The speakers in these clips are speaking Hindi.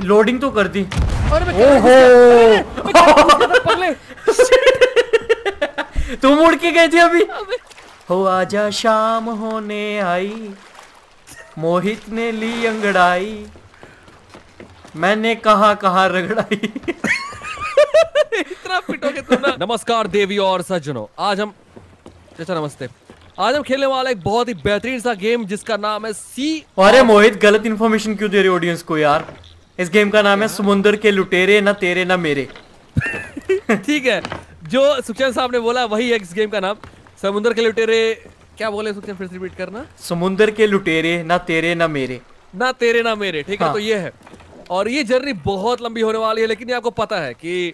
लोडिंग तो कर दी। तुम उड़ के गए थे अभी? हो आजा शाम होने आई मोहित ने ली अंगड़ाई मैंने कहा कहा रगड़ाई। इतना पिटोगे तुम ना। नमस्कार देवी और सज्जनों आज हम चाचा नमस्ते। आज हम खेलने वाला एक बहुत ही बेहतरीन सा गेम जिसका नाम है सी अरे मोहित गलत इन्फॉर्मेशन क्यों दे रहे ऑडियंस को यार? इस गेम का नाम है समुंदर के लुटेरे ना तेरे ना मेरे। ठीक है जो सुखचंद साहब ने बोला वही है इस गेम का नाम। समुद्र के लुटेरे क्या बोले सुखचंद फिर से रिपीट करना? समुंदर के लुटेरे ना तेरे ना मेरे। ना तेरे ना मेरे ठीक है हाँ। तो ये है। और ये जर्नी बहुत लंबी होने वाली है लेकिन ये आपको पता है कि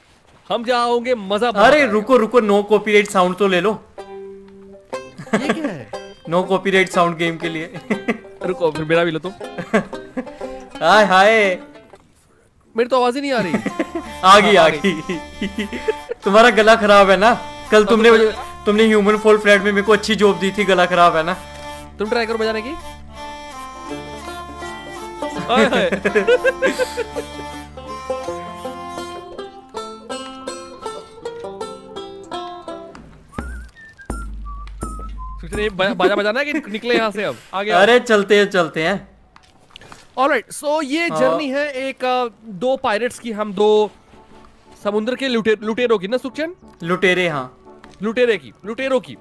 हम जहाँ होंगे मज़ा अरे रुको रुको नो कॉपीराइट साउंड तो ले लो। ये क्या है? नो कॉपीराइट साउंड गेम के लिए। रुको फिर मेरा भी लो तुम। हाय हाय। मेरी तो आवाज़ ही नहीं आ रही। आ गई हाँ, आ गई। तुम्हारा गला खराब है ना? कल तुमने तुमने ह्यूमन फॉल फ्लैट में मेरे को अच्छी जॉब दी थी गला खराब है ना? तुम ट्राई करो बजाने की। हैं बजा- बजाना है कि निकले यहाँ से अब? आगे अरे चलते हैं चलते हैं। ऑलराइट सो ये हाँ। जर्नी है एक दो पायरेट्स की हम दो समुद्र के लुटे लुटेरों की ना सुखचन लुटेरे हाँ। लुटेरे की लुटेरों की।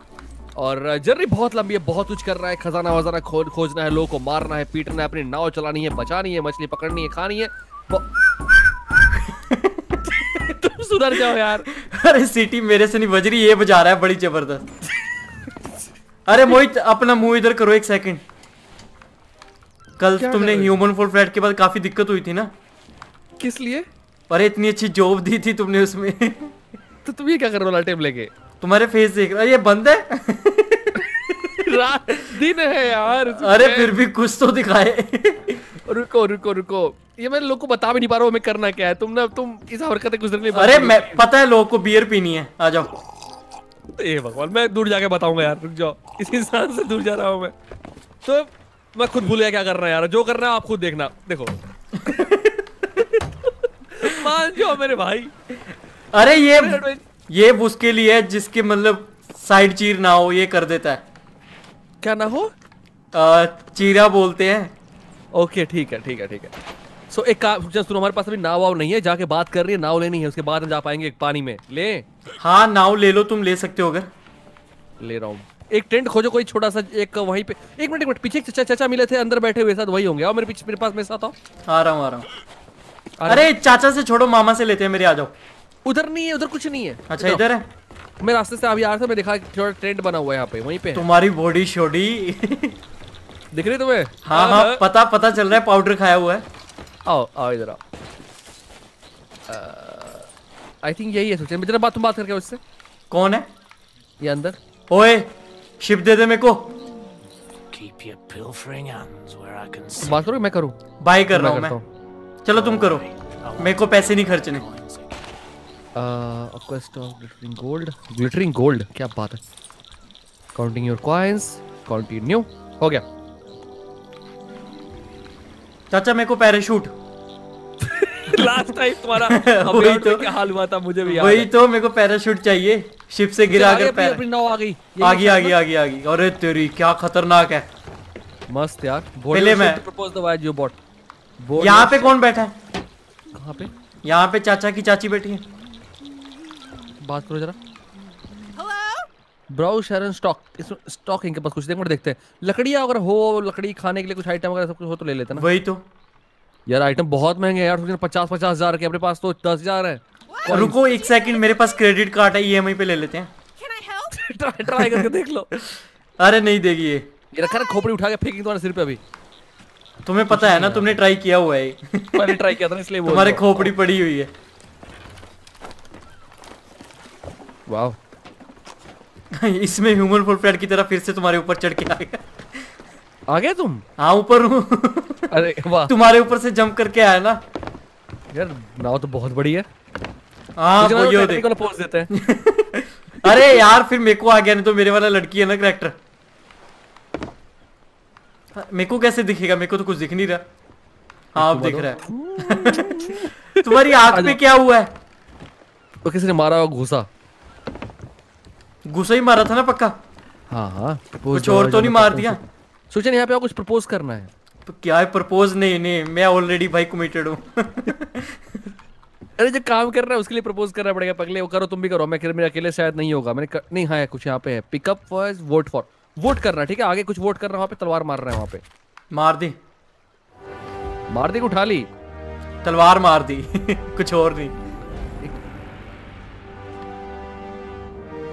और जर्नी बहुत लंबी है बहुत कुछ कर रहा है खजाना वजाना खो, खोजना है लोगों को मारना है पीटना है अपनी नाव चलानी है बचानी है मछली पकड़नी है खानी है तुम सुधर जाओ यार। अरे सिटी मेरे से नहीं बज रही ये बजा रहा है बड़ी ज़बरदस्त। अरे मोहित अपना मुँह इधर करो एक सेकंड कल तुमने? ह्यूमन फॉल फ्लैट के बाद काफ़ी दिक्कत हुई थी ना? किस लिए? अरे इतनी अच्छी जॉब दी थी तुमने उसमें। तो तुम ये क्या कर रहे हो लालटेन लेके? तुम्हारे फेस देख रहा ये बंद है? रात दिन है यार अरे फिर भी कुछ तो दिखाए। रुको रुको रुको। ये मैं लोग को बता भी नहीं पा रहा हूँ मैं करना क्या है? तुम ना तुम इस हरकतें गुजरने नहीं अरे मैं पता है लोगों को बियर पीनी है। आ जाओ। ए भगवान मैं दूर जाके बताऊँगा यार रुक जाओ। इस इंसान से दूर जा रहा हूँ मैं। तो मैं खुद भूल गया क्या रहा है यार। जो कर करना है आप खुद देखना। देखो। मान जाओ मेरे भाई। अरे ये ये उसके लिए है जिसके मतलब साइड चीर ना हो ये कर देता है। क्या ना हो? आ, चीरा बोलते हैं। ओके ठीक है ठीक है ठीक है। सो एक काम सुनो हमारे पास अभी नाव वाव नहीं है जाके बात कर रही है नाव लेनी है उसके बाद हम जा पाएँगे पानी में। ले। हाँ नाव ले लो तुम ले सकते हो अगर। ले रहा हूँ। एक टेंट खोजो कोई छोटा सा एक वहीं पे। एक मिनट एक मिनट पीछे चचा चचा मिले थे अंदर बैठे हुए साथ वही होंगे। आओ मेरे पीछे मेरे पास मेरे साथ आओ। आ रहा हूँ आ रहा हूँ। अरे चाचा से छोड़ो मामा से लेते हैं मेरे आ जाओ। उधर नहीं है उधर कुछ नहीं है। अच्छा इधर है? मैं रास्ते से अभी आ रहा था मैं देखा थोड़ा टेंट बना हुआ है यहाँ पे वहीं पे तुम्हारी बॉडी शोडी। दिख रही तुम्हें? हाँ हाँ पता पता चल रहा है पाउडर खाया हुआ है। आओ आओ इधर आओ। आई थिंक यही है सोचे। जरा बात तुम बात करके उससे कौन है? ये अंदर। ओए शिप दे दे मेरे को। बात करो मैं करूँ? बाय कर रहा हूँ मैं। चलो तुम करो। मेरे को पैसे नहीं खर्चने। uh, क्या बात है। काउंटिंग योर कॉइंस कंटिन्यू हो गया। चाचा मेरे को पैराशूट लास्ट टाइम तुम्हारा वही तो। क्या हाल हुआ था मुझे भी याद वही तो मेरे को पैराशूट चाहिए। शिप से गिरा कर पैर अपनी नाव आ गई आ गई। आ गई आ गई आ गई अरे तेरी क्या खतरनाक है। मस्त यार। पहले मैं- propose the wise you bought यहाँ पे कौन बैठा है? कहाँ पे? यहाँ पे चाचा की चाची बैठी है। बात करो जरा। ब्राउ शेरन स्टॉक इसमें स्टॉक इनके पास कुछ देख देखते हैं। लकड़ियाँ अगर हो लकड़ी खाने के लिए कुछ आइटम वगैरह सब कुछ हो तो ले लेते ना। वही तो। यार आइटम बहुत महँगे हैं यार पचास पचास हज़ार के अपने पास तो दस हज़ार है। रुको एक सेकंड मेरे पास क्रेडिट कार्ड है ईएमआई पे ले लेते हैं? ट्राई ट्राई करके देख लो। अरे नहीं देगी ये। ये रखा ना खोपड़ी उठा के फेंकी तुम्हारे सिर पे अभी। तुम्हें पता है ना तुमने ट्राई किया हुआ है। मैंने ट्राई किया था ना इसलिए तुम्हारे खोपड़ी पड़ी हुई है। वाह इसमें ह्यूमन फुल की तरह फिर से तुम्हारे ऊपर चढ़ के आ गया आ गए तुम? हाँ ऊपर हूँ। अरे वाह। तुम्हारे ऊपर से जंप करके आया ना। यार नाव तो बहुत बड़ी है। हाँ वो ना देख pose देते हैं। अरे यार फिर मेरे को आ गया नहीं तो मेरे वाला लड़की है ना करेक्टर मेरे को कैसे दिखेगा? मेरे को तो कुछ दिख नहीं रहा। हाँ अब दिख रहा है। तुम्हारी आँख पे क्या हुआ है? तो किसी ने मारा हुआ घुसा। गुस्सा ही मारा था ना पक्का? हाँ हाँ कुछ और तो नहीं मार दिया? सोचन यहाँ पे और कुछ प्रपोज करना है। तो क्या है प्रपोज नहीं नहीं मैं ऑलरेडी भाई कमिटेड हूँ। अरे जो काम कर रहा है उसके लिए प्रपोज करना पड़ेगा पगले वो करो तुम भी करो। मैं मेरे अकेले शायद नहीं होगा। मैंने कर... नहीं हाँ कुछ यहाँ पे है। Pickup voice vote for vote करना ठीक है? आगे कुछ वोट करना वहाँ पे तलवार मार रहा है वहाँ पे। मार दी। मार दी उठा ली? तलवार मार दी। कुछ और नहीं।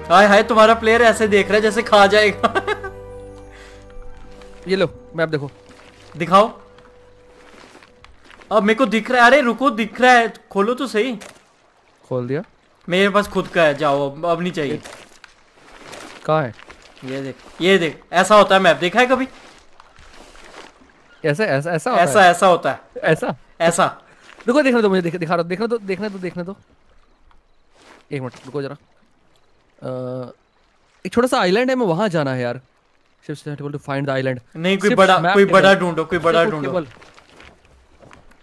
हाय हाय तुम्हारा प्लेयर ऐसे देख रहा है जैसे खा जाएगा। ये लो मैप देखो। दिखाओ। अब मेरे को दिख रहा है अरे रुको दिख रहा है। खोलो तो सही। खोल दिया। मेरे पास खुद का है जाओ अब, अब नहीं चाहिए। कहाँ है? ये देख ये देख ऐसा होता है मैप देखा है कभी? ऐसा ऐसा ऐसा होता ऐसा है? ऐसा होता है। ऐसा? ऐसा। रुको देखने दो मुझे दिख, दिखा रहा देखने दो देखने दो देखने दो। एक मिनट रुको जरा। एक छोटा सा आइलैंड है मैं वहाँ जाना है यार। Shift to find the island नहीं कोई बड़ा कोई बड़ा ढूंढो कोई बड़ा ढूंढो।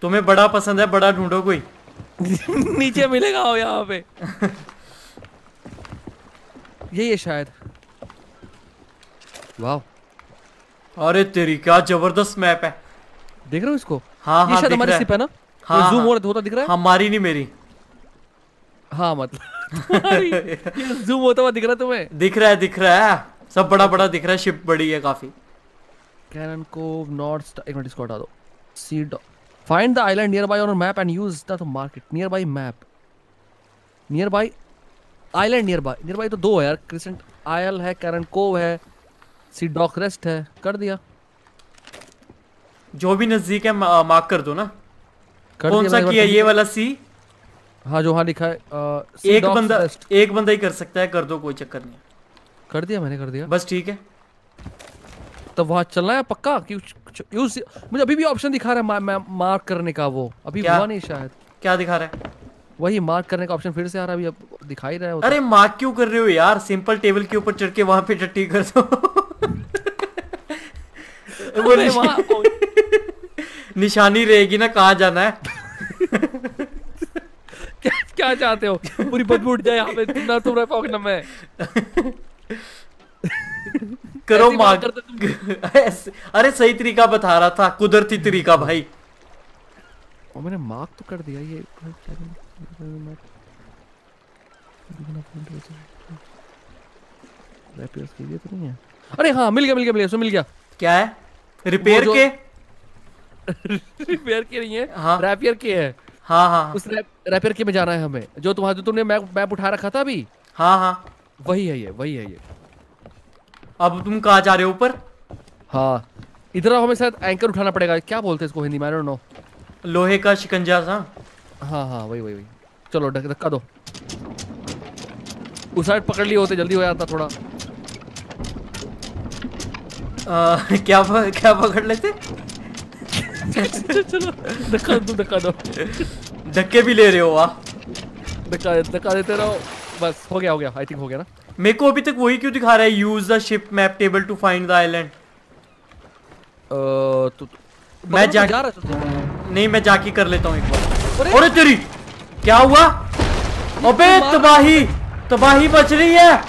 तुम्हें बड़ा पसंद है बड़ा ढूंढो कोई। नीचे मिलेगा वो यहाँ पे। यही है शायद। वाह अरे तेरी क्या ज़बरदस्त मैप है। देख रहे हो इसको? हाँ, हाँ, शायद हमारी सिप है। ना? हाँ, जूम हाँ। हो रहा होता दिख रहा है? हमारी नहीं मेरी। हाँ मतलब। जूम होता हुआ दिख रहा है तुम्हें। दिख रहा है दिख रहा है। सब बड़ा बड़ा दिख रहा है शिप बड़ी है काफ़ी। कैनन को नॉर्थ एक मिनट इसको हटा दो। See find the island nearby on map and use the market nearby map nearby island nearby nearby तो दो है यार क्रिसेंट आयल है कैरन कोव है सी डॉक रेस्ट है कर दिया। जो भी नज़दीक है मार्क कर दो ना। कर कौन सा किया ये वाला सी हाँ जो हाँ लिखा है अ, Sea एक बंदा एक बंदा ही कर सकता है कर दो कोई चक्कर नहीं। कर दिया मैंने कर दिया। बस ठीक है। तब वहाँ चलना है पक्का? कि यूज़ मुझे अभी भी ऑप्शन दिखा रहा है मा, मा, मार्क करने का वो। अभी हुआ नहीं शायद। क्या दिखा रहा है? वही मार्क करने का ऑप्शन फिर से आ रहा है अभी अब दिखाई रहा है तो। अरे मार्क क्यों कर रहे हो यार? सिंपल टेबल के ऊपर चढ़ के वहाँ पे टट्टी कर दो। वो अरे निशानी रहेगी ना कहाँ जाना है? क्या क्या चाहते हो? पूरी बदबू उठ जाए यहाँ पे तुम ना तुम रहे में। करो ऐसे- अरे सही तरीका बता रहा था कुदरती तरीका भाई। और मैंने मार्क तो कर दिया ये। रैपियर्स के लिए तो नहीं है। अरे हाँ मिल गया मिल गया मिल गया सो मिल गया। क्या है? रिपेयर के? रिपेयर के नहीं है हाँ। रैपियर के है। हाँ हाँ। उस रैपियर के में जाना है हमें। जो तुम्हारा जो तुमने मैप मैप उठा रखा था अभी? हाँ हाँ। वही है ये वही है ये। अब तुम कहाँ जा रहे हो ऊपर? हाँ। इधर हमें शायद एंकर उठाना पड़ेगा। क्या बोलते हैं इसको हिंदी में? नो लोहे का शिकंजा था हाँ हाँ वही वही वही। चलो धक्का दो। उस साइड पकड़ लिए होते जल्दी हो जाता थोड़ा। आ, क्या क्या पकड़ लेते? चलो धक्का दो धक्का दो। धक्के भी ले रहे हो वाह। धक्का धक्का देते रहो। बस हो गया हो गया। आई थिंक हो गया ना? मेरे को अभी तक वही क्यों दिखा रहा है? Use the ship map table to find the island uh, तो तो- मैं जा- जा रहा था नहीं मैं जाके कर लेता हूँ एक बार। अरे! तेरी क्या हुआ? अबे तबाही तबाही बच रही है।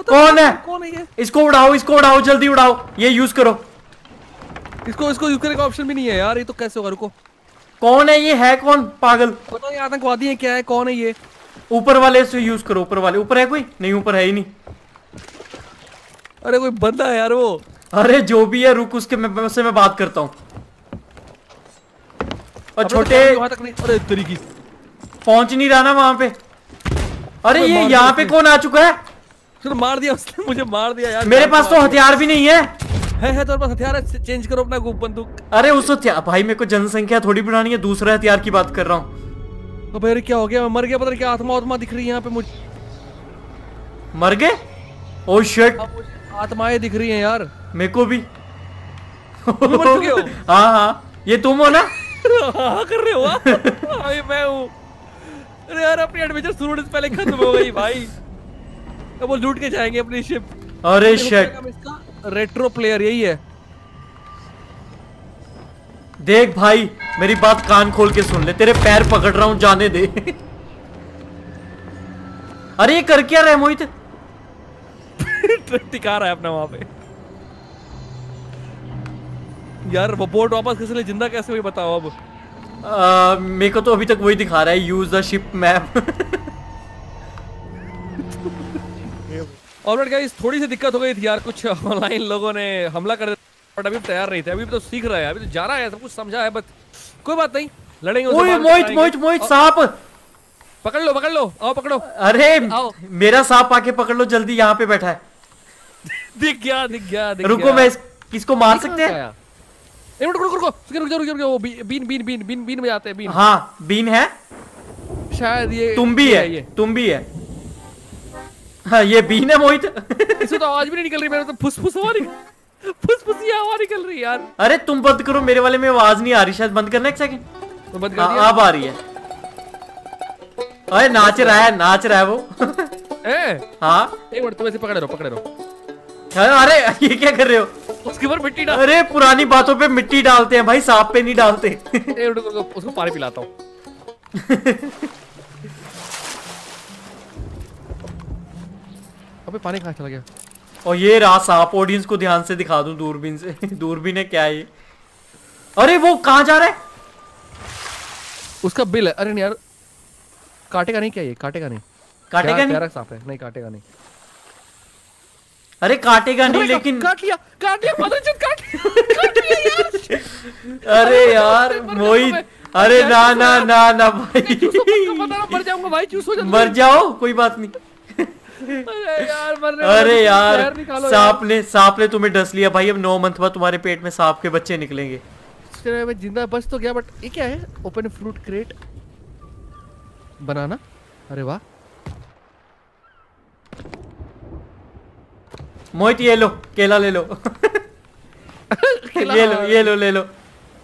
कौन है? कौन है इसको उड़ाओ इसको उड़ाओ जल्दी उड़ाओ। ये यूज़ करो। इसको इसको यूज़ करने का ऑप्शन भी नहीं है यार ये तो कैसे होगा? रुको। कौन है ये? है कौन? पागल। पता नहीं आतंकवादी है क्या है? कौन है ये? ऊपर वाले से यूज़ करो ऊपर वाले। ऊपर है कोई? नहीं ऊपर है ही नहीं। अरे कोई बंदा है यार वो। अरे जो भी है रुक उसके मैं उससे मैं बात करता हूँ। और तो छोटे अरे तरीकी पहुँच नहीं रहा ना वहाँ पे। अरे ये यहाँ पे कौन आ चुका है? चलो मार दिया उसने मुझे मार दिया यार। मेरे पास तो हथियार भी नहीं है। है है तुम्हारे पास हथियार है चेंज करो अपना बंदूक। अरे उस हथियार भाई मेरे को जनसंख्या थोड़ी बढ़ानी है दूसरे हथियार की बात कर रहा हूँ। अबे अरे क्या हो गया? मैं मर गया पता नहीं क्या आत्मा आत्मा दिख रही है यहाँ पे मुझे। मर गए? ओ शिट आत्माएँ दिख रही हैं यार। मेरे को भी। हो? हाँ हाँ। ये तुम हो ना? हाँ कर रहे हो हाँ? हाँ, मैं हूँ। अरे यार अपनी एडवेंचर शुरू होने से पहले खत्म हो गई भाई। अब वो लूट के जाएँगे अपनी शिप अरे शिट रेट्रो प्लेयर यही है। देख भाई मेरी बात कान खोल के सुन ले। तेरे पैर पकड़ रहा हूँ जाने दे। अरे ये कर क्या रहा है मोहित? टिका रहा है अपना वहाँ पे। यार वो बोट वापस किस लिए? ज़िंदा कैसे हुई बताओ अब। मेरे को तो अभी तक वही दिखा रहा है यूज़ द शिप मैप और गाइस थोड़ी सी दिक्कत हो गई थी यार कुछ ऑनलाइन लोगों ने हमला कर दिया बट अभी तैयार नहीं थे अभी तो सीख रहा है अभी तो जा रहा है सब कुछ समझा है बट कोई बात नहीं लड़ेंगे में मोहित मोहित मोहित सांप! पकड़ लो पकड़ लो आओ पकड़ो। अरे आओ। मेरा सांप आके पकड़ लो जल्दी यहाँ पे बैठा है। दिख गया दिख गया दिख रुको मैं किसको मार सकते हैं? एक मिनट रुको रुको रुको रुको रुको रुको वो बी- बीन बीन बीन बीन बीन बजाते हैं बीन। हाँ बीन है? शायद ये तुम भी है ये। तुम भी है। हाँ ये बीन है मोहित। इसमें तो आवाज़ भी नहीं निकल रही मेरे तो फुस फुस हवा निकल फुस फुस हवा निकल रही यार। अरे तुम बंद करो मेरे वाले में आवाज़ नहीं आ रही शायद बंद करना एक सेकंड तो बंद कर हाँ दिया। अब आ रही है। अरे नाच रहा है नाच रहा है वो। ए! हाँ। एक मिनट तुम ऐसे पकड़े रहो पकड़े रहो। अरे ये क्या कर रहे हो? उसके ऊपर मिट्टी डाल। अरे पुरानी बातों पे मिट्टी डालते हैं भाई सांप पे नहीं डालते। रुको, उसको पानी पिलाता हूँ। अबे पानी कहाँ चला गया? और ये रहा सांप ऑडियंस को ध्यान से दिखा दूँ दूरबीन से। दूरबीन है क्या है ये? अरे वो कहाँ जा रहा है? उसका बिल है। अरे यार काटेगा नहीं क्या ये? काटेगा नहीं। काटेगा नहीं? प्यारा सांप है। नहीं काटेगा नहीं। अरे काटेगा नहीं लेकिन काट लिया। काट लिया मदरचोद काट लिया। काट लिया यार। अरे यार मोहित अरे ना ना ना ना भाई। मर जाऊँगा भाई चूसो जल्दी। मर जाओ कोई बात नहीं। अरे यार मरने अरे यार सांप ने सांप ने तुम्हें डस लिया भाई अब नौ मंथ बाद तुम्हारे पेट में सांप के बच्चे निकलेंगे। मैं ज़िंदा बच तो गया बट ये क्या है? ओपन फ्रूट क्रेट बनाना अरे वाह। मोहित ये लो केला ले लो। ये लो ये लो ले लो।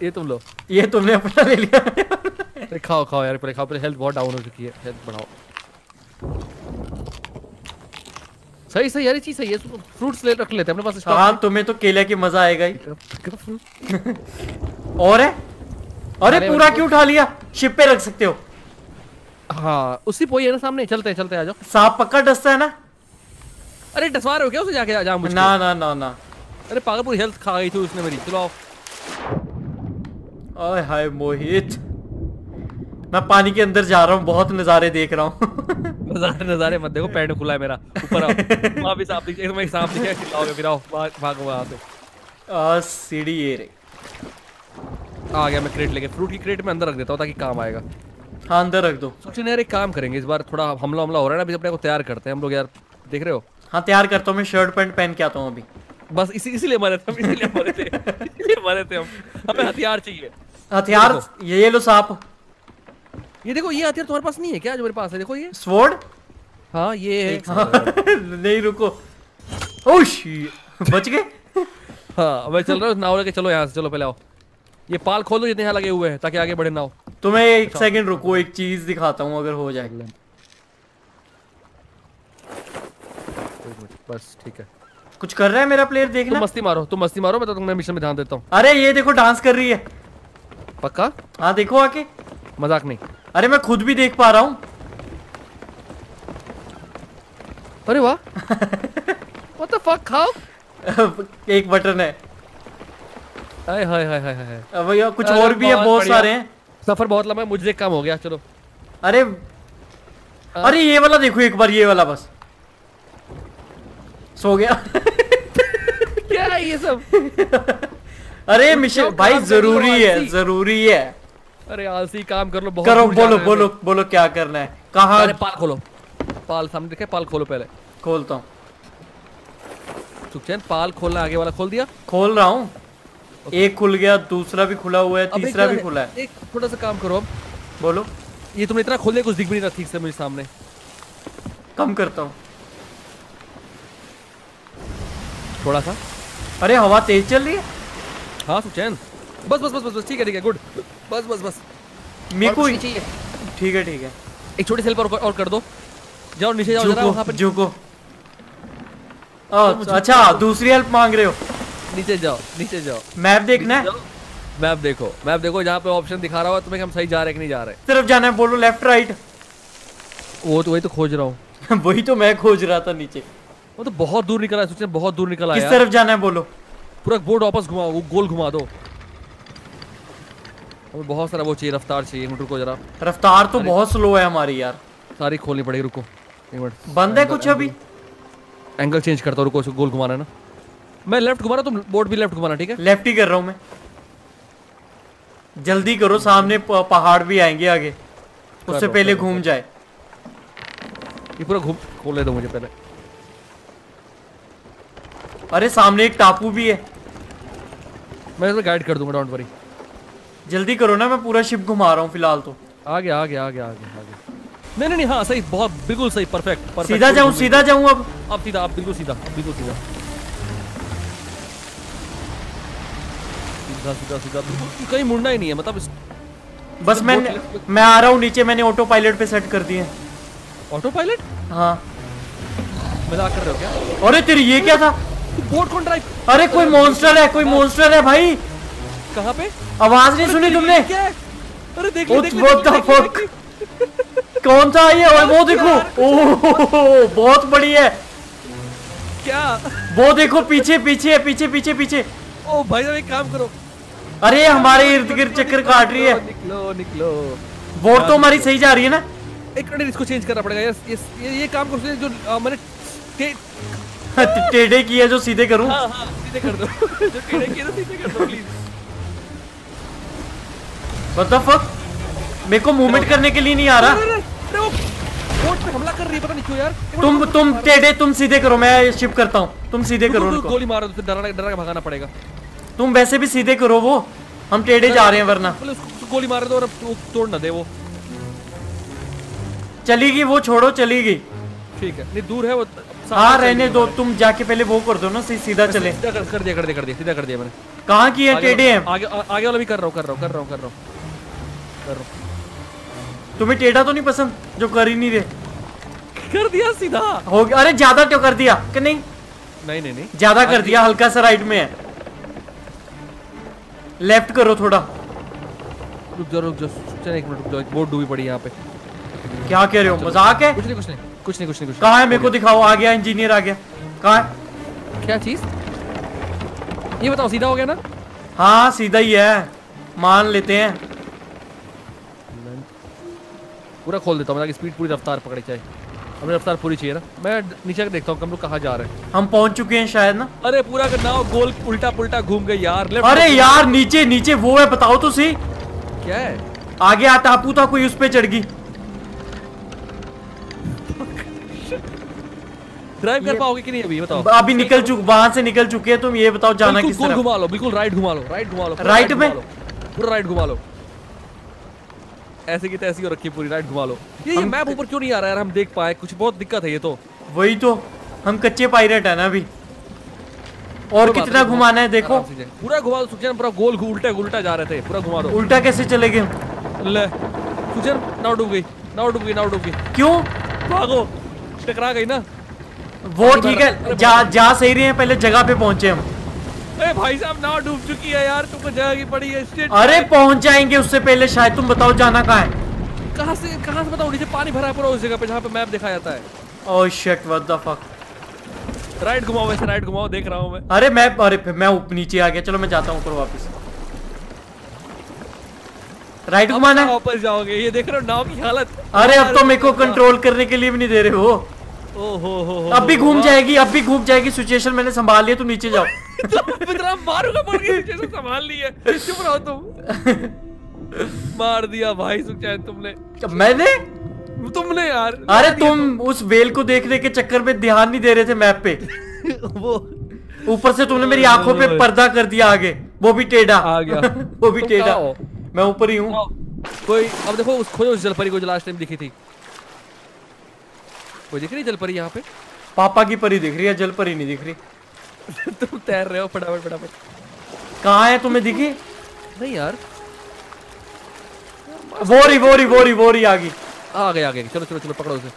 ये तुम लो। ये तुमने अपना ले लिया। अरे खाओ खाओ यार पहले खाओ पहले हेल्थ बहुत डाउन हो चुकी है। हेल्थ बढ़ाओ। सही सही यार ये चीज़ सही है फ्रूट्स ले रख लेते हैं अपने पास हाँ स्टॉक तुम्हें तो केले की मज़ा आएगा ही। और है? अरे पूरा क्यों उठा लिया? शिप पे रख सकते हो। हाँ उसी पोई है ना सामने। चलते हैं चलते हैं आ जाओ। सांप पक्का डसता है ना? अरे डसवा रहे हो क्या उसे जाके? जा मुझे ना ना ना ना। अरे पागल पूरी हेल्थ खा गई थी उसने मेरी। चलो ओए हाय मोहित। मैं पानी के अंदर जा रहा हूँ बहुत नजारे देख रहा हूँ। नजारे नजारे मत देखो पैंट खुला है मेरा। ऊपर आओ। वहाँ भी सांप दिखे एक मैं सांप दिखे चिल्लाओगे फिर आओ। भाग भागो वहाँ से आ, सीढ़ी ये रे। आ गया मैं क्रेट लेके। फ्रूट की क्रेट में अंदर रख देता हूँ ताकि काम आएगा। हाँ अंदर रख दो। सोचिए यार एक काम करेंगे इस बार थोड़ा हमला हमला हो रहा है ना अभी अपने को तैयार करते हैं। हम लोग यार देख रहे हो? हाँ तैयार करता हूँ मैं शर्ट पैंट पहन के आता हूँ अभी। बस इसी इसीलिए मरे थे इसीलिए मरे थे। इसीलिए मरे थे हम। हमें हथियार चाहिए। हथियार? ये ये लो सांप ये देखो ये हथियार तुम्हारे पास नहीं है क्या जो मेरे पास है? देखो ये। स्वॉर्ड हाँ ये है। नहीं रुको। ओश बच गए? हाँ मैं चल रहा हूँ नाव लेके चलो यहाँ से चलो पहले आओ। ये पाल खोलो जितने यहाँ लगे हुए हैं ताकि आगे बढ़े नाव। तुम्हें एक सेकंड रुको एक चीज़ दिखाता हूँ अगर हो जाए। बस ठीक है। कुछ कर रहा है मेरा प्लेयर तुम मस्ती मारो तुम मस्ती मारो मैं तो तुम्हें मिशन में ध्यान देता हूँ। अरे ये देखो डांस कर रही है। पक्का? हाँ देखो आके। मज़ाक नहीं। अरे मैं खुद भी देख पा रहा हूँ। अरे वाह। What the fuck खाओ एक बटन है। हाय हाय हाय हाय हाय। अब ये कुछ और भी है बहुत सारे हैं। सफ़र बहुत लंबा है मुझे कम हो गया चलो। अरे आ, अरे ये वाला देखो एक बार ये वाला बस। सो गया। क्या है ये सब? अरे मिशन भाई ज़रूरी है ज़रूरी है। अरे आलसी काम कर लो बहुत करो बोलो बोलो बोलो क्या करना है। कहाँ? अरे पाल खोलो। पाल सामने देखे पाल खोलो पहले। खोलता हूँ। सुखचैन पाल खोलना आगे वाला खोल दिया। खोल रहा हूँ। एक खुल गया दूसरा भी खुला हुआ है तीसरा भी खुला है। एक थोड़ा सा काम करो। अब बोलो। ये तुमने इतना खोल दिया कुछ दिख भी नहीं रहा ठीक से मेरे सामने। कम करता हूँ। थोड़ा सा। अरे हवा तेज चल रही है। हाँ सुखचैन बस बस बस बस ठीक है ठीक है गुड। बस बस बस। मेरे को चाहिए। ठीक है ठीक है। एक छोटी सेल पर और, और कर दो। जाओ नीचे जाओ जरा वहाँ पर। ओ, अच्छा दूसरी हेल्प मांग रहे हो। नीचे जाओ नीचे जाओ। मैप देखना है? मैप देखो मैप देखो जहाँ पे ऑप्शन दिखा रहा हुआ तुम्हें कि हम सही जा रहे हैं कि नहीं जा रहे। तरफ़ जाना है बोलो लेफ़्ट राइट वो तो वही तो खोज रहा हूँ। वही तो मैं खोज रहा था नीचे। वो तो बहुत दूर निकला है सोचने बहुत दूर निकला है किस तरफ़ जाना है बोलो। पूरा बोर्ड वापस घुमाओ गोल घुमा दो। हमें बहुत सारा वो चाहिए रफ्तार चाहिए। रुको जरा। रफ्तार तो बहुत स्लो है हमारी यार। सारी खोलनी पड़ेगी रुको। एक मिनट। बंद है कुछ अभी? एंगल चेंज करता हूँ रुको उसको गोल घुमाना है ना। मैं लेफ़्ट घुमा रहा हूँ, तुम बोर्ड भी लेफ़्ट घुमाना ठीक है? लेफ़्ट ही कर रहा हूँ मैं। जल्दी करो सामने पहाड़ भी आएँगे आगे। उससे पहले घूम जाए। ये पूरा घूम खोल दो मुझे पहले। अरे सामने एक टापू भी है। मैं इसमें गाइड कर दूँगा डोंट वरी जल्दी करो ना मैं पूरा शिप घुमा रहा हूँ फ़िलहाल तो। आ गया आ गया आ गया आ गया आ गया नहीं नहीं हाँ सही बहुत बिल्कुल सही परफेक्ट परफेक्ट सीधा जाऊँ सीधा जाऊँ अब? अब सीधा अब बिल्कुल सीधा अब बिल्कुल सीधा। सीधा सीधा सीधा बिल्कुल कहीं मुड़ना ही नहीं है मतलब बस मैं मैं आ रहा हूँ नीचे मैंने ऑटो पायलट पे सेट कर दिए। ऑटो पायलट हाँ। मज़ाक कर रहे हो क्या? अरे तेरी ये क्या था? बोट कौन ड्राइव अरे कोई मॉन्स्टर है कोई मॉन्स्टर है भाई। कहाँ पे? आवाज़ नहीं सुनी तुमने? अरे देख ले देख ले। कौन सा ये? ओए वो देखो। ओह बहुत बड़ी है। क्या? वो देखो पीछे पीछे है पीछे पीछे पीछे। ओ भाई साहब एक काम करो। अरे हमारे इर्द गिर्द चक्कर काट रही है। निकलो निकलो। वोट तो हमारी सही जा रही है ना? एक मिनट इसको चेंज करना पड़ेगा। यस यस ये ये काम करो जो अ, मैंने टे- टेढ़े की है जो सीधे करूँ। हाँ हाँ सीधे कर दो। जो टेढ़े किए ना सीधे कर दो प्लीज़ What the fuck? मेरे को मूवमेंट करने के लिए नहीं आ रहा। पे हमला कर रही है पता नहीं क्यों यार। तुम तुम टेढ़े तुम सीधे करो मैं शिप करता हूँ। तुम सीधे करो उनको। गोली मारो तो डरा डरा के भगाना पड़ेगा। तुम वैसे भी सीधे करो वो। हम टेढ़े जा रहे हैं वरना। गोली मार दो और तोड़ ना दे वो। चली गई वो छोड़ो चली गई ठीक है नहीं दूर है वो। हाँ रहने दो तुम जाके पहले वो कर दो ना सीधा चले। कर दिया कर दिया कर दिया सीधा कर दिया मैंने। कहाँ की है टेढ़े हैं? आगे आगे वाला भी कर रहा हूँ कर रहा हूँ कर रहा हूँ कर रहा हूँ। कर। तुम्हें टेढ़ा तो नहीं पसंद जो कर ही नहीं रहे? कर दिया सीधा। हो गया। अरे ज़्यादा क्यों कर दिया कि नहीं? नहीं नहीं नहीं। ज़्यादा कर दिया हल्का सा राइट में है। लेफ़्ट करो थोड़ा। रुक जाओ रुक जाओ चल एक मिनट रुक जाओ बोर्ड डूबी पड़ी यहाँ पे। क्या कह रहे हो मज़ाक है? कुछ नहीं कुछ नहीं कुछ नहीं कुछ नहीं कुछ कहाँ है? मेरे को दिखाओ आ गया इंजीनियर आ गया। कहाँ है? क्या चीज़? ये बताओ सीधा हो गया ना? हाँ सीधा ही है। मान लेते हैं। पूरा खोल देता हूँ ताकि स्पीड पूरी रफ्तार पकड़ी जाए। हमें रफ्तार पूरी चाहिए ना। मैं नीचे के देखता हूँ हम लोग कहाँ जा रहे हैं। हम पहुँच चुके हैं शायद ना। अरे पूरा का नाव गोल उल्टा पुल्टा घूम गई यार। अरे यार नीचे नीचे वो है बताओ तो सही। क्या है? आगे आ टापू था कोई उस पर चढ़ गई। ड्राइव कर पाओगे कि नहीं अभी बताओ। अभी निकल चुके वहाँ से निकल चुके हैं तुम ये बताओ जाना किस तरफ़। घुमा लो बिल्कुल राइट घुमा लो राइट घुमा लो राइट में? पूरा राइट घुमा लो। ऐसे की तैसी हो रखी पूरी राइट घुमा लो। ये ये मैप ऊपर क्यों नहीं आ रहा है यार? हम देख पाए कुछ बहुत दिक्कत है ये तो। वही तो हम कच्चे पायलट है ना अभी। और कितना घुमाना है देखो। पूरा घुमा दो सुखचैन पूरा गोल उल्टा उल्टा जा रहे थे पूरा घुमा दो। उल्टा कैसे चले गए? ले सुखचैन नाव डूब गई नाव डूब गई नाव डूब गई। क्यों? भागो टकरा गई ना। वो ठीक है जा जा सही रहे हैं पहले जगह पे पहुँचे हम। अरे भाई साहब नाव डूब चुकी है यार तुमको जगह की पड़ी है स्टेट अरे पहुँच जाएँगे उससे पहले शायद तुम बताओ जाना कहाँ है। कहाँ से कहाँ से बताओ नीचे पानी भरा है पूरा उस जगह पे जहाँ पे मैप दिखाया जाता है। ओह shit what the fuck right घुमाओ वैसे राइट घुमाओ देख रहा हूँ मैं। अरे मैं अरे मैं ऊप- नीचे आ गया चलो मैं जाता हूँ ऊपर वापस। राइट घुमाना वापस जाओगे ये देख रहे हो नाव की हालत। अरे अब तो मेरे को कंट्रोल करने के लिए भी नहीं दे रहे हो। ओ हो अब भी घूम जाएगी अब भी घूम जाएगी सिचुएशन मैंने संभाल लिया तुम नीचे जाओ। इतना मारूँगा बोल के जैसे संभाल ली है। चुप रहो तुम। मार दिया भाई सुखचैन तुमने। मैंने? तुमने यार। अरे तुम उस वेल को देखने के चक्कर में ध्यान नहीं दे रहे थे मैप पे। वो ऊपर से तुमने मेरी आँखों पे पर्दा कर दिया आगे। वो भी टेढ़ा। आ गया। वो भी टेढ़ा। हो? मैं ऊपर ही हूँ। कोई अब देखो उस खोजो उस जलपरी को जो लास्ट टाइम दिखी थी। कोई दिख रही जलपरी यहाँ पे? पापा की परी दिख रही है जलपरी नहीं दिख रही। तुम तैर रहे हो फटाफट फटाफट। कहा है तुम्हें दिखी? नहीं यार। वोरी वोरी वोरी वोरी आ गई आ गई आ गई चलो चलो चलो पकड़ो उसे।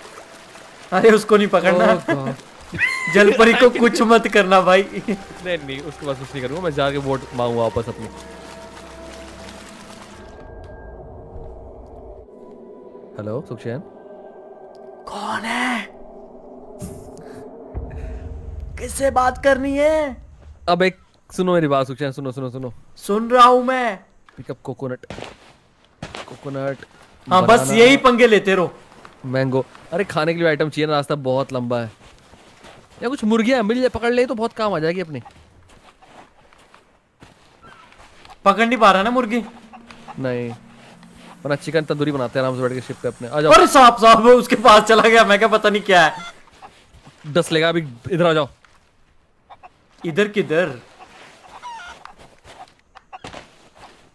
अरे उसको नहीं पकड़ना। जलपरी को कुछ मत करना भाई। नहीं नहीं उसके पास कुछ नहीं करूँगा। मैं जाके वोट मांगू वापस अपनी। हेलो सुखचैन कौन है? किससे बात करनी है। अब एक सुनो मेरी बात सुखचैन सुनो सुनो सुनो। सुन रहा हूँ मैं। पिकअप कोकोनट कोकोनट हाँ बस यही पंगे लेते रहो। मैंगो अरे खाने के लिए आइटम चाहिए ना रास्ता बहुत लंबा है। या कुछ मुर्गियाँ मिल जाए पकड़ ले तो बहुत काम आ जाएगी अपने। पकड़ नहीं पा रहा ना मुर्गी? नहीं। वरना चिकन तंदूरी बनाते हैं आराम से बैठ के शिप पे अपने। आ जाओ। अरे साहब साहब उसके पास चला गया मैं क्या पता नहीं क्या है। दस लेगा अभी इधर आ जाओ। इधर किधर?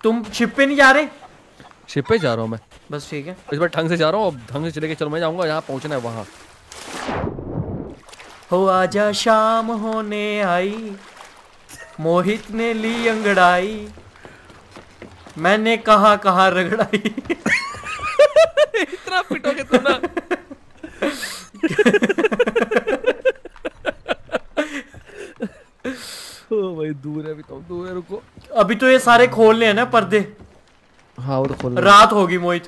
तुम शिप पे नहीं जा रहे? शिप पे जा रहा हूँ मैं। बस ठीक है। इस बार ढंग से जा रहा हूँ ढंग से चले के चलो मैं जाऊँगा यहाँ पहुँचना है वहाँ। हो आजा शाम होने आई मोहित ने ली अंगड़ाई मैंने कहा कहा रगड़ाई। इतना पिटोगे तुम ना ओ भाई दूर है अभी तो दूर है रुको अभी तो ये सारे खोलने हैं ना पर्दे। हाँ वो तो खोल रात होगी मोहित।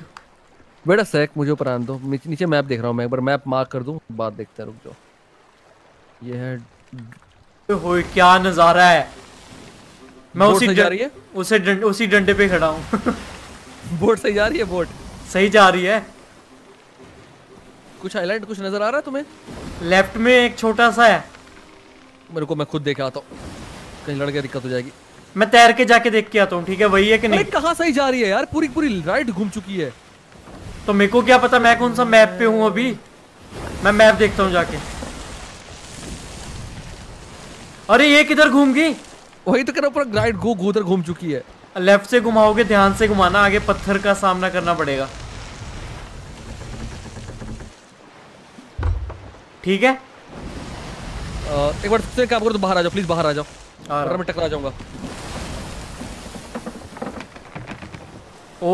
बेटा सेक मुझे ऊपर आने दो। नीचे मैप देख रहा हूँ मैं एक बार मैप मार्क कर दूँ बात देखते हैं रुक जाओ। ये है हो क्या नज़ारा है। मैं उसी जा रही है? उसे डं, उसी डंडे पे खड़ा हूँ। बोट से जा रही है बोट? सही जा रही है। कुछ हाईलाइट कुछ नज़र आ रहा है तुम्हें? लेफ़्ट में एक छोटा सा है। मेरे को मैं खुद देख आता हूँ। कहीं लड़के दिक्कत हो जाएगी। मैं तैर के जाके देख के आता हूँ ठीक है? वही है कि नहीं? कहाँ सही जा रही है यार? पूरी पूरी राइट घूम चुकी है। तो मेरे को क्या पता मैं कौन सा मैप पे हूँ अभी? मैं मैप देखता हूँ जाके। अरे ये किधर घूम गई? वही तो कह रहा पूरा राइट घू उधर घूम चुकी है। लेफ़्ट से घुमाओगे ध्यान से घुमाना आगे पत्थर का सामना करना पड़ेगा। ठीक है? अ, एक बार से काम करो तो बाहर आ जाओ प्लीज़ बाहर आ जाओ। आ वरना मैं टकरा जाऊँगा। ओ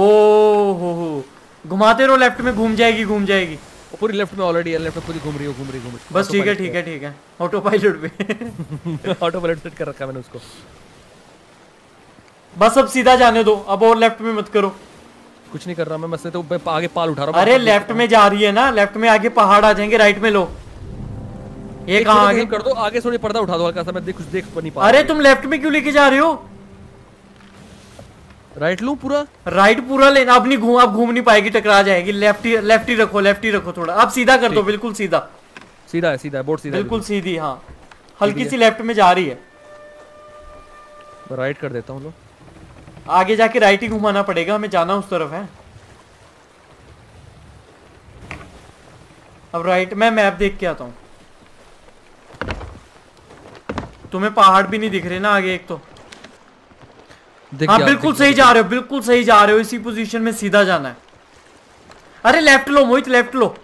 हो हो घुमाते रहो लेफ़्ट में घूम जाएगी घूम जाएगी। पूरी लेफ़्ट में ऑलरेडी है लेफ़्ट में पूरी घूम रही हो घूम रही घूम रही बस ठीक है ठीक है ठीक है। ऑटो पायलट पे। ऑटो पायलट सेट कर रखा है मैंने उसको। बस अब सीधा जाने दो अब और लेफ़्ट में मत करो। कुछ नहीं कर रहा मैं बस तो आगे पाल उठा रहा हूँ। अरे लेफ़्ट में जा रही है ना लेफ़्ट में आगे पहाड़ आ जाएँगे राइट में लो। ये कहाँ आगे कर दो आगे थोड़ी पर्दा उठा दो हल्का सा मैं देख कुछ देख नहीं पा अरे तुम लेफ़्ट में क्यों लेके जा रहे हो? राइट लूँ पूरा? राइट पूरा लेना अब नहीं घूम अब घूम नहीं पाएगी टकरा जाएगी। लेफ़्ट ही लेफ़्ट ही रखो लेफ़्ट ही रखो थोड़ा। अब सीधा कर दो बिल्कुल सीधा। सीधा है सीधा है बोर्ड सीधा बिल्कुल सीधी हाँ। हल्की सी लेफ़्ट में जा रही है। मैं राइट कर देता हूँ लो। आगे जाके राइट ही घुमाना पड़ेगा हमें जाना उस तरफ़ है। अब राइट मैं मैप देख के आता हूँ। तुम्हें पहाड़ भी नहीं दिख रहे ना आगे एक तो। हाँ बिल्कुल सही जा रहे हो बिल्कुल सही जा रहे हो इसी पोजीशन में सीधा जाना है। अरे लेफ़्ट लो मोहित लेफ़्ट लो।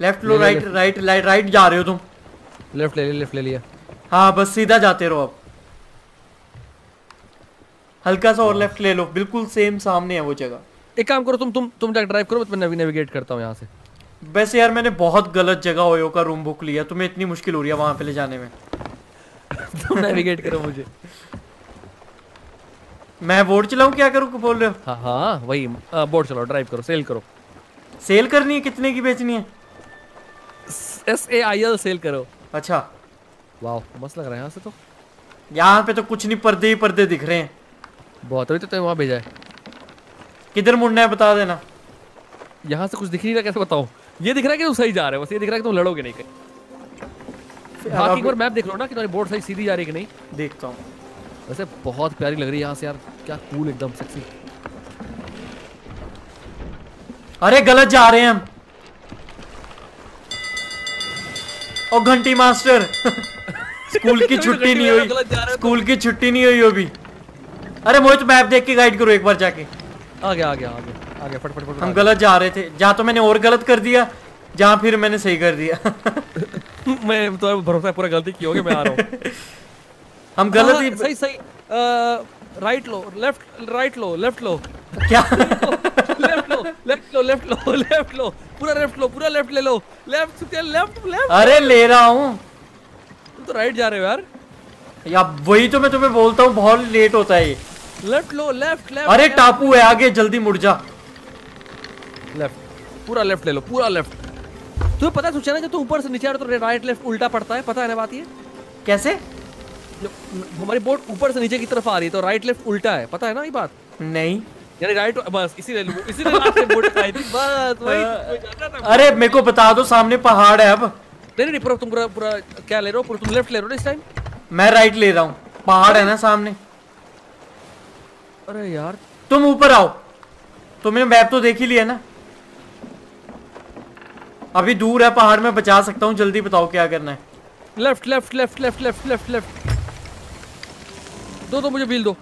लेफ़्ट लो राइट राइट राइट राइट जा रहे हो तुम। लेफ़्ट ले लिया लेफ़्ट ले लिया। हाँ बस सीधा जाते रहो अब। हल्का सा और लेफ़्ट ले लो बिल्कुल सेम सामने है वो जगह। एक काम करो तुम तुम तुम जाकर ड्राइव करो मैं नेविगेट करता हूँ यहाँ से। वैसे यार मैंने बहुत गलत जगह ओयो का रूम बुक लिया तुम्हें इतनी मुश्किल हो रही है वहाँ पे ले जाने में। तुम नेविगेट करो मुझे। मैं बोर्ड चलाऊं क्या करूँ बोल रहे हो? हाँ हाँ वही बोर्ड चलाओ ड्राइव करो सेल करो। सेल करनी है कितने की बेचनी है? S A I L sell करो। अच्छा। वाह मस्त लग रहा है यहाँ से तो। यहाँ पे तो कुछ नहीं पर्दे ही पर्दे दिख रहे हैं। बहुत अभी तो तुम वहाँ भेजा है। किधर मुड़ना है बता देना। यहाँ से कुछ दिख नहीं रहा कैसे बताऊँ? ये दिख रहा है कि तुम सही जा रहे हो बस ये दिख रहा है कि तुम लड़ोगे नहीं कहीं। बाकी एक बार मैप देख लो ना कि तुम्हारी बोर्ड सही सीधी जा रही है कि नहीं। देखता हूँ। वैसे बहुत प्यारी लग रही है यहाँ से यार क्या कूल एकदम सेक्सी अरे गलत जा रहे हैं हम। ओ घंटी मास्टर स्कूल की छुट्टी नहीं हुई। हो स्कूल की छुट्टी नहीं हुई अभी। अरे मोहित मैप देख के गाइड करो एक बार जाके। आ गया आ गया आ गया आ गया फट फट फट हम गलत जा रहे थे। जहाँ तो मैंने और गलत कर दिया जहाँ फिर मैंने सही कर दिया। मैं तो भरोसा पूरा गलती की होगी मैं आ रहा हूँ। हम गलत हाँ, ही सही सही राइट लो लेफ़्ट राइट लो लेफ़्ट लो क्या? लेफ़्ट लो लेफ़्ट लो लेफ़्ट लो लेफ़्ट लो पूरा लेफ़्ट लो पूरा लेफ़्ट ले लो। लेफ़्ट लेफ़्ट लेफ़्ट अरे ले रहा हूँ। तुम तो राइट जा रहे हो यार। या वही तो मैं तुम्हें बोलता हूँ बहुत लेट होता है ये। लेफ़्ट लो लेफ़्ट लेफ़्ट अरे टापू है आगे जल्दी मुड़ जा। लेफ़्ट पूरा लेफ़्ट ले लो पूरा लेफ़्ट तुम्हें पता है सुचना जब तुम ऊपर से नीचे आ रहे तो राइट लेफ़्ट उल्टा पड़ता है पता है ना बात ये? कैसे? हमारी बोट ऊपर से नीचे की तरफ़ आ रही है तो राइट लेफ़्ट उल्टा है पता है ना ये बात? नहीं। यानी राइट बस इसीलिए इसीलिए आपने बोट आई थी। बस वही अरे मेरे को बता दो सामने पहाड़ है अब। नहीं नहीं पूरा तुम पूरा पूरा क्या ले रहे हो? पूरा तुम लेफ़्ट ले रहे हो इस टाइम मैं राइट ले रहा हूँ। पहाड़ है ना सामने। अरे यार। तुम ऊपर आओ। तुमने मैप तो देख ही लिया ना। अभी दूर है पहाड़ में बचा सकता हूँ। जल्दी बताओ क्या करना है। Left left left left left left left दो दो मुझे व्हील दो।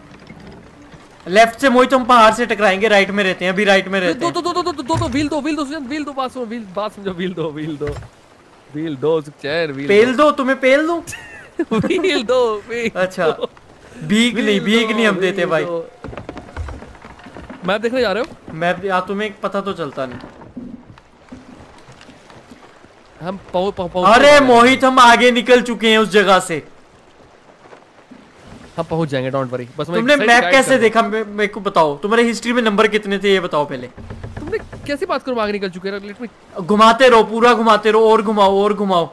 लेफ़्ट से मोहित हम पहाड़ से टकराएँगे राइट में रहते हैं अभी राइट में रहते दो हैं। दो दो दो दो दो दो व्हील दो व्हील दो सुजन व्हील दो बात सुनो व्हील बात समझो व्हील दो व्हील दो। व्हील दो चेयर व्हील पेल दो। तुम्हें पेल दो? व्हील दो अच्छा भीग नहीं भीग नहीं हम देते भाई। मैप देखने जा रहे हो? मैप या तुम्हें पता तो चलता नहीं। हम पहुँच पहुँच अरे मोहित हम आगे निकल चुके हैं उस जगह से। हम पहुँच जाएँगे डोंट वरी बस तुमने मैप कैसे देखा? मेरे को बताओ। तुम्हारे हिस्ट्री में नंबर कितने थे ये बताओ पहले। तुमने कैसी बात करो आगे निकल चुके लेट मी घुमाते रहो पूरा घुमाते रहो और घुमाओ और घुमाओ।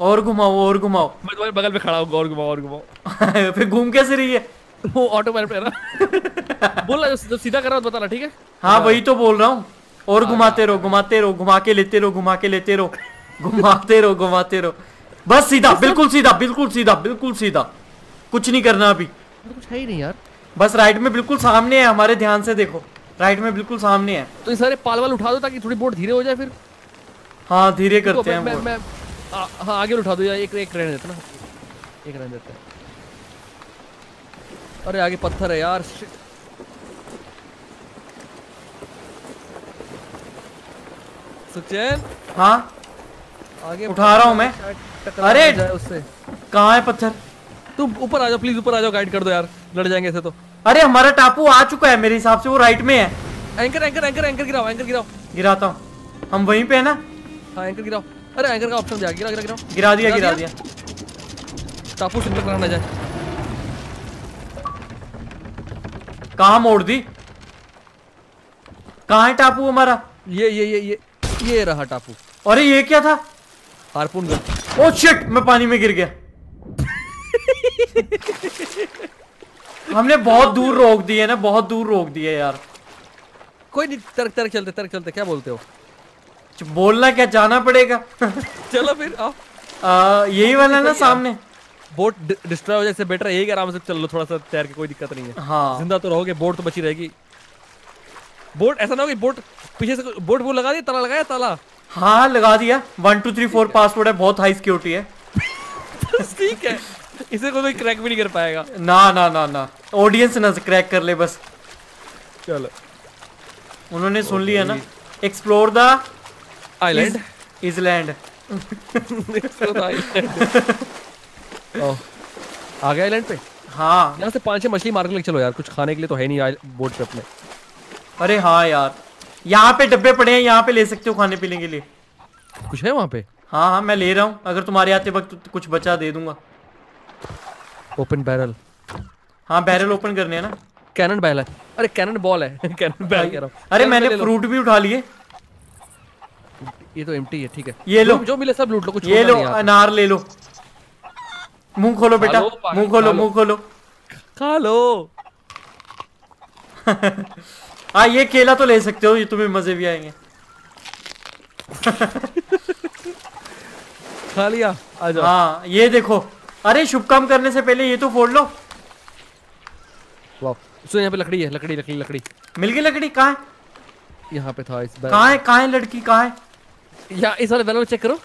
और घुमाओ और घुमाओ। मैं तुम्हारे बगल में खड़ा हूँ और घुमाओ और घुमाओ। फिर घूम कैसे रही है? वो ऑटो है ना। बोल रहा जब सीधा कर रहा हूँ बताना ठीक है हाँ। वही तो बोल रहा हूँ। और घुमाते रहो घुमाते रहो घुमा के लेते रहो घुमा के लेते रहो घुमाते रहो घुमाते रहो। बस सीधा बिल्कुल सीधा बिल्कुल सीधा बिल्कुल सीधा। कुछ नहीं करना अभी। कुछ है ही नहीं यार। बस राइट में बिल्कुल सामने है हमारे ध्यान से देखो। राइट में बिल्कुल सामने है। तो ये सारे पाल वाल उठा दो ताकि थोड़ी बोट धीरे हो जाए फिर। हाँ धीरे करते हैं मैं, मैं, आ, हाँ आगे उठा दो यार एक एक रहने देते ना। एक रहने देते अरे आगे पत्थर है यार. सुचैन हाँ? आगे उठा रहा हूँ मैं। अरे! उससे। कहाँ है पत्थर? तुम ऊपर आ जाओ प्लीज़ ऊपर आ जाओ गाइड कर दो यार। लड़ जाएँगे ऐसे तो। अरे हमारा टापू आ चुका है मेरे हिसाब से वो राइट में है। एंकर एंकर एंकर एंकर गिराओ एंकर गिराओ। गिराता हूँ। हम वहीं पे है ना? हाँ एंकर गिराओ। अरे एंकर का ऑप्शन दिया गिरा गिरा गिराओ। गिरा दिया गिरा गिरा दिया? टापू से टकरा ना जाए। कहाँ मोड़ दी? कहाँ है टापू हमारा? ये ये ये ये। ये रहा टापू। अरे ये क्या था? हारपून गन। ओ शिट मैं पानी में गिर गया। हमने बहुत दूर रोक दिए ना बहुत दूर रोक दिए यार। कोई नहीं तरक तरक चलते तरक चलते क्या बोलते हो? बोलना क्या जाना पड़ेगा। चलो फिर आओ। यही वाला ना सामने। बोट डिस्ट्रॉय हो जाए बेटर यही आराम से चल लो थोड़ा सा तैर के कोई दिक्कत नहीं है। हाँ। ज़िंदा तो रहोगे बोट तो बची रहेगी। बोट ऐसा ना हो कि बोट पीछे से बोट वो लगा दिया ताला लगाया ताला। हाँ लगा दिया। One two three four password है बहुत हाई सिक्योरिटी है। ठीक है। इसे कोई क्रैक भी नहीं कर पाएगा। ना ना ना ना। ऑडियंस ना क्रैक कर ले बस। चलो। उन्होंने सुन लिया ना। एक्सप्लोर द आइलैंड इजलैंड आ गया आइलैंड पे? हाँ। यहाँ से पाँच छह मछली मार के लेके चलो यार कुछ खाने के लिए तो है नहीं बोट पे अपने अरे हाँ यार। यहाँ पे डब्बे पड़े हैं यहाँ पे ले सकते हो खाने पीने के लिए। कुछ है वहाँ पे? हाँ हाँ मैं ले रहा हूँ। अगर तुम्हारे आते वक्त कुछ बचा दे दूँगा। ओपन बैरल हाँ बैरल ओपन करने हैं ना। कैनन बैल है। अरे कैनन बॉल है। कैनन बैल कह रहा हूँ। अरे मैंने फ्रूट भी उठा लिए। ये तो एम्प्टी है ठीक है। ये लो। जो- मिले सब लूट लो कुछ ये लो। अनार ले लो। मुँह खोलो बेटा मुँह खोलो मुँह खोलो। खा लो। हाँ ये केला तो ले सकते हो ये तुम्हें मज़े भी आएँगे। खा लिया आ जाओ। हाँ ये देखो। अरे शुभ काम करने से पहले ये तो फोड़ लो। वाह सुन यहाँ पे लकड़ी है लकड़ी लकड़ी लकड़ी। मिल गई लकड़ी? कहाँ है? यहाँ पे था इस कहाँ है कहाँ है लड़की कहाँ है? यहाँ इस वाले बैरल चेक करो।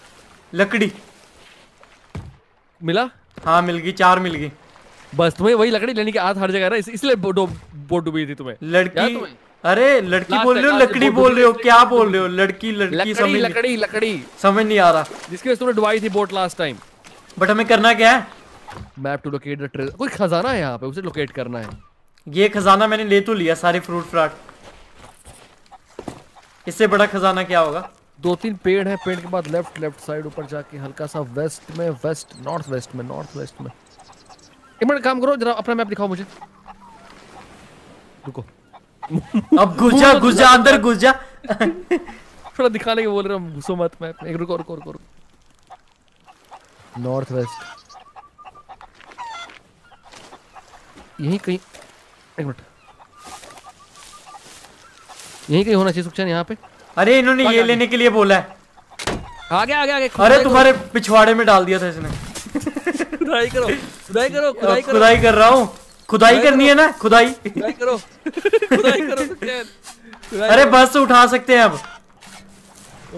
लकड़ी। मिला? हाँ मिल गई चार मिल गई। बस तुम्हें वही लकड़ी लेने की आदत हर जगह ना इसलिए बोट बोट डूबी थी तुम्हें। लड़की तुम्हें? अरे लड़की बोल रहे हो लकड़ी बोल रहे हो क्या बोल रहे हो? लड़की लड़की समझ नहीं- लकड़ी लकड़ी। समझ नहीं आ रहा। जिसकी वजह से तुमने डुबाई थी बोट लास्ट टाइम बट हमें करना क्या है? Map to locate the treasure कोई खजाना है यहाँ पे? उसे लोकेट करना है। ये खजाना मैंने ले तो लिया सारे फ्रूट फ्राट इससे बड़ा खजाना क्या होगा? दो तीन पेड़ है पेड़ के बाद लेफ़्ट लेफ़्ट साइड ऊपर जाके हल्का सा वेस्ट में वेस्ट नॉर्थ वेस्ट में नॉर्थ वेस्ट में। एक मिनट काम करो जरा अपना मैप दिखाओ मुझे। रुको। अब घुस जा घुस जा अंदर घुस। जा थोड़ा दिखाने के बोल रहा हूँ घुसो मत मैं एक रुको रुको रुको नॉर्थ वेस्ट यहीं कहीं एक मिनट। यहीं कहीं होना चाहिए सुखचैन यहाँ पे? अरे इन्होंने ये लेने के लिए बोला है। आगे आगे आगे अरे तुम्हारे पिछवाड़े में डाल दिया था इसने। खुदाई करो खुदाई करो खुदाई करो खुदाई कर रहा हूँ। खुदाई करनी है ना? खुदाई। खुदाई करो। खुदाई करो खुदाई अरे बस उठा सकते हैं अब।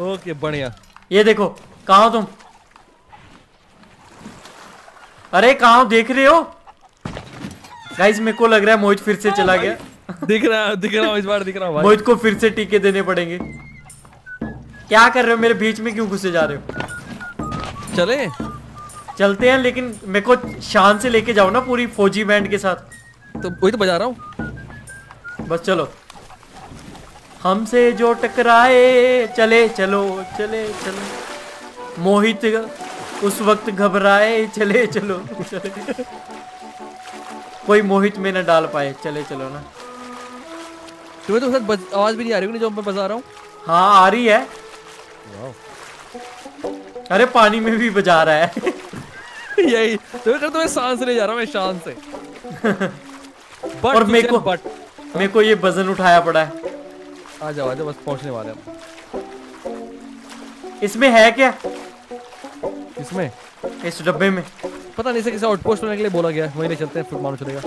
ओके बढ़िया। ये देखो कहाँ हो तुम? अरे कहा देख रहे हो? गाइस मेरे को लग रहा है मोहित फिर से चला गया। दिख रहा है दिख रहा हूँ इस बार दिख रहा हूँ मोहित को फिर से टीके देने पड़ेंगे। क्या कर रहे हो? मेरे बीच में क्यों घुसे जा रहे हो? चले। चलते हैं लेकिन मेरे को शान से लेके जाओ ना पूरी फौजी बैंड के साथ। तो वही तो बजा रहा हूँ। बस चलो। हमसे जो टकराए चले चलो चले चलो। मोहित उस वक्त घबराए चले चलो चले कोई मोहित में न डाल पाए चले चलो ना। तुम्हें तो बज- आवाज़ भी नहीं आ रही जो मैं बजा रहा हूँ। हाँ आ रही है। अरे पानी में भी बजा रहा है। यही। तुम्हें कर तुम्हें शान से ले जा रहा हूँ मैं शान से। बट और मेरे को बट मेरे को ये वज़न उठाया पड़ा है। आ जाओ आ जाओ बस पहुँचने वाले हैं। इसमें है क्या? इसमें? इस डब्बे में। पता नहीं से किसी आउटपोस्ट होने के लिए बोला गया है। वहीं ले चलते हैं फिर मालूम चलेगा।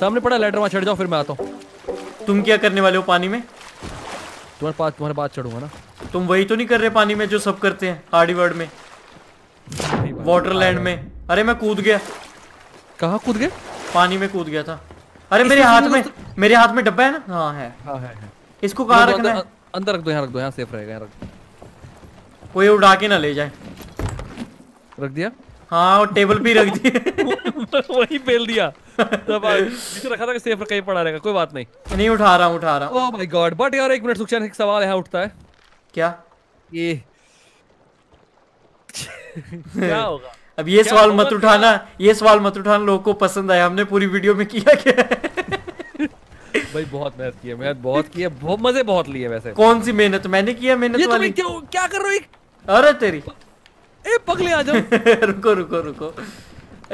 सामने पड़ा लेटर वहाँ चढ़ जाओ फिर मैं आता हूँ। तुम क्या करने वाले हो पानी में? तुम्हारे पास तुम्हारे पास चढ़ूँगा ना। तुम वही तो नहीं कर रहे पानी में जो सब करते हैं हार्डी वर्ड में वाटरलैंड में। अरे मैं कूद गया। कहा कूद गया पानी में कूद गया था। अरे मेरे हाथ में मेरे हाथ में डब्बा है ना? हाँ है। हाँ है है। इसको कहाँ रखना है? अंदर- रख दो यहाँ रख दो यहाँ सेफ़ रहेगा यहाँ रख कोई उड़ा के ना ले जाए। रख दिया? हाँ और टेबल पे रख दिए। वही फेल दिया। तब जिसे रखा था कि सेफ़ कहीं पड़ा रहेगा कोई बात नहीं। नहीं उठा रहा हूँ उठा रहा हूँ। ओह माय गॉड बट यार एक मिनट सुखचैन एक सवाल यहाँ उठता है। क्या? ये क्या होगा? अब ये सवाल मत उठाना ये सवाल मत उठाना लोगों को पसंद आया हमने पूरी वीडियो में किया क्या? भाई बहुत मेहनत की है मेहनत बहुत की है बहुत मज़े बहुत लिए वैसे। कौन सी मेहनत? मैंने किया मेहनत वाली। क्यों क्या कर रहे हो अरे तेरी। ए पगले आ जाओ। रुको रुको रुको।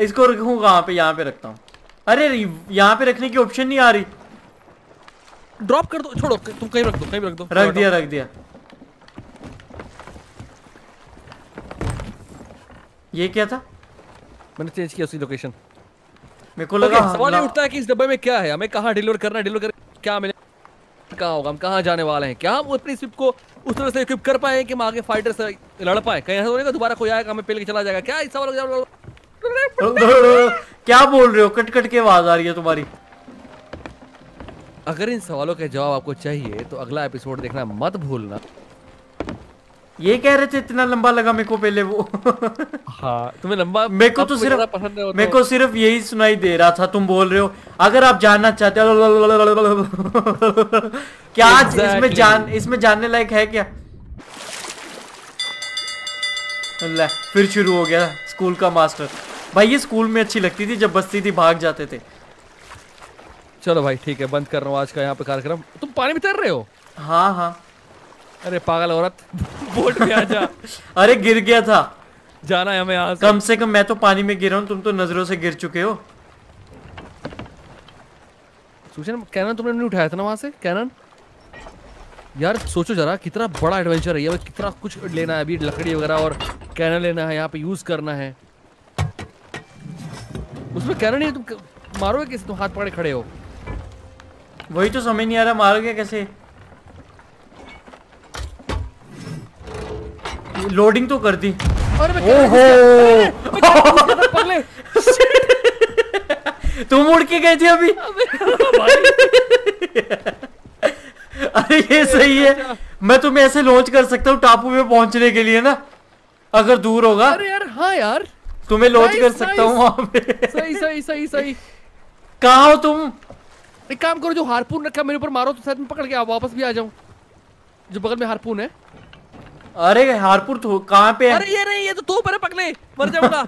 इसको रखूँ कहाँ पे? यहाँ पे रखता हूँ। अरे यहाँ पे रखने की ऑप्शन नहीं आ रही। ड्रॉप कर दो छोड़ो तुम कहीं रख दो कहीं रख दो। रख दिया रख दिया। ये क्या था? मैंने चेंज किया उसकी लोकेशन मेरे को लगा सवाल ये उठता है कि इस डब्बे में क्या है? हमें कहाँ डिलीवर करना है? डिलीवर कर क्या मिले? कहाँ होगा? हम कहाँ जाने वाले हैं? क्या हम अपनी शिप को उस तरह से इक्विप कर पाए कि हम आगे फाइटर से लड़ पाए? कहीं ऐसा होगा दोबारा कोई आएगा हमें पेल के चला जाएगा। क्या इस सवाल क्या बोल रहे हो? कट कट के आवाज़ आ रही है तुम्हारी। अगर इन सवालों के जवाब आपको चाहिए तो अगला एपिसोड देखना मत भूलना। ये कह रहे थे इतना लंबा लगा मेरे को पहले वो. हाँ तुम्हें लंबा मेरे को तो सिर्फ़ पसंद है मेरे तो- को सिर्फ़ यही सुनाई दे रहा था तुम बोल रहे हो। अगर आप जानना चाहते हो क्या इसमें जान इसमें जानने लायक है क्या? ले, फिर शुरू हो गया स्कूल का मास्टर। भाई ये स्कूल में अच्छी लगती थी जब बस्ती थी भाग जाते थे। चलो भाई ठीक है बंद कर रहा हूँ आज का यहाँ पे कार्यक्रम। तुम पानी में तैर रहे हो? हाँ हाँ। अरे पागल औरत बोट में आ जा। अरे गिर गया था। जाना है हमें यहाँ कम से कम मैं तो पानी में गिरा हूँ तुम तो नज़रों से गिर चुके हो। सूचन कैनन तुमने नहीं उठाया था ना वहाँ से? कैनन यार सोचो जरा कितना बड़ा एडवेंचर है ये कितना कुछ लेना है अभी लकड़ी वगैरह और कैनन लेना है यहाँ पे यूज़ करना है। उसमें कैनन नहीं तुम मारोगे कैसे? तुम हाथ पकड़े खड़े हो। वही तो समझ नहीं आ रहा मारोगे कैसे? लोडिंग तो कर दी। ओहो! गया, तुम उड़ के गए थे अभी? अरे ये सही है। मैं तुम्हें ऐसे लॉन्च कर सकता हूँ टापू में पहुँचने के लिए ना। अगर दूर होगा। अरे यार हाँ यार। तुम्हें लॉन्च कर सकता हूँ. वहाँ पे। सही सही सही सही। कहाँ हो तुम? एक काम करो जो हारपून रखा मेरे ऊपर मारो तो शायद मैं पकड़ के वापस भी आ जाऊँ। जो बगल में हारपून है। अरे हारपुर तो कहाँ पे है? अरे ये नहीं ये तो है ना पगले। मर जाऊँगा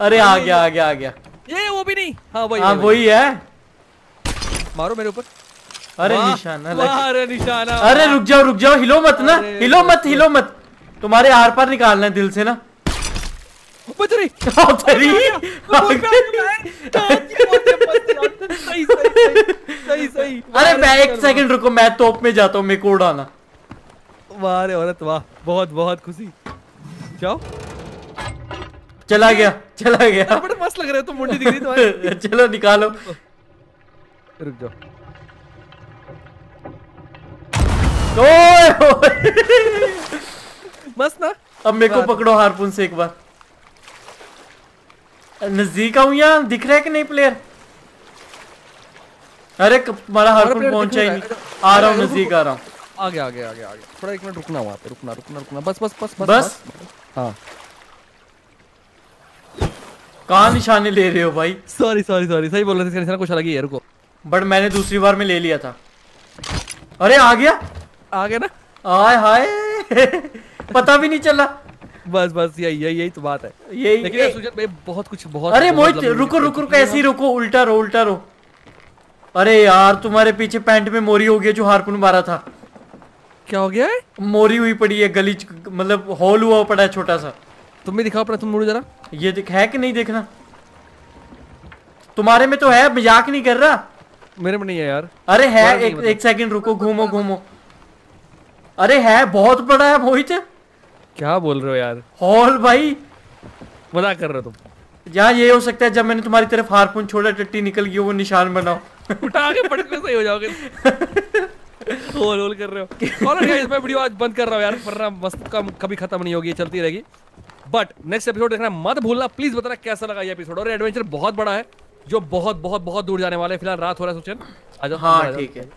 अरे आ गया आ गया आ गया। ये वो भी नहीं। हाँ वही हाँ वही, है। मारो मेरे ऊपर। अरे निशाना अरे निशाना। अरे रुक जाओ रुक जाओ हिलो मत ना। हिलो मत हिलो मत। तुम्हारे आर पार निकालना है दिल से ना। बच रही आओ तेरी सही सही सही सही अरे मैं एक सेकंड रुको मैं तोप में जाता हूँ मेरे को उड़ाना। वाह रे औरत वाह। बहुत बहुत खुशी। जाओ। चला गया चला गया। बड़े मस्त लग रहे हो तुम मुंडी दिख रही तुम्हारी। चलो निकालो। रुक जाओ। मस्त ना? अब मेरे को पकड़ो हारपून से एक बार। नज़दीक आऊँ यहाँ दिख रहा है कि नहीं प्लेयर अरे तुम्हारा हारपून पहुँचा ही नहीं। आ रहा हूँ नज़दीक आ रहा हूँ। आगे आगे आगे आगे। थोड़ा एक मिनट रुकना वहाँ पे रुकना रुकना रुकना। बस बस बस बस? बस? हाँ। कहाँ निशाने ले रहे हो भाई? सॉरी सॉरी सॉरी सही बोल रहे थे इसका निशाना कुछ अलग ही है रुको। बट मैंने दूसरी बार में ले लिया था। अरे आ गया? आगे ना? आय हाय। पता भी नहीं चला। बस बस यही यही यही तो बात है। यही लेकिन सुजन भाई बहुत कुछ बहुत अरे मोहित रुको रुको रुको ऐसे ही रुको उल्टा रो उल्टा रो। अरे यार तुम्हारे पीछे पैंट में मोरी हो गया जो हारपून मारा था। क्या हो गया है? मोरी हुई पड़ी है गली मतलब हॉल हुआ पड़ा है छोटा सा। तुम भी दिखाओ अपना तुम मुड़ो जरा। ये दिख है कि नहीं देखना? तुम्हारे में तो है मज़ाक नहीं कर रहा? मेरे में नहीं है यार। अरे है एक मतलब। एक सेकंड रुको घूमो घूमो। अरे है बहुत बड़ा है मोहित। क्या बोल रहे हो यार? हॉल भाई। मज़ाक कर रहे हो तुम। यहाँ ये हो सकता है जब मैंने तुम्हारी तरफ़ हारपून छोड़ा टट्टी निकल गई वो निशान बनाओ। उठा के पटक के सही हो जाओगे। होल होल कर रहे हो। और गाइस मैं वीडियो आज बंद कर रहा हूँ यार वरना मस्त कम कभी खत्म नहीं होगी चलती रहेगी। बट नेक्स्ट एपिसोड देखना मत भूलना प्लीज़ बताना कैसा लगा ये एपिसोड और एडवेंचर बहुत बड़ा है जो बहुत बहुत बहुत दूर जाने वाला है फ़िलहाल रात हो रहा है सुचन। आ जाओ हाँ ठीक है।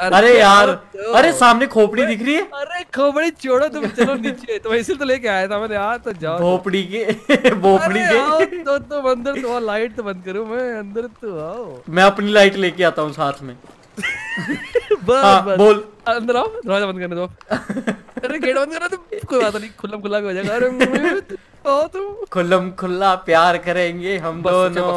अरे यार अरे सामने खोपड़ी दिख रही है। अरे खोपड़ी छोड़ो तुम चलो नीचे। तो इसीलिए तो लेके आया था मैंने यार तो जाओ। भोपड़ी के भोपड़ी के। तो तुम अंदर तो लाइट तो बंद करो मैं अंदर तो आओ। मैं अपनी लाइट लेके आता हूँ साथ में। बस हाँ बस। बोल। अंदर आओ दरवाज़ा बंद करने दो। अरे गेट बंद करना तो कोई बात नहीं खुल्लम खुल्ला हो जाएगा। अरे आओ तुम। खुल्लम खुल्ला प्यार करेंगे हम दोनों।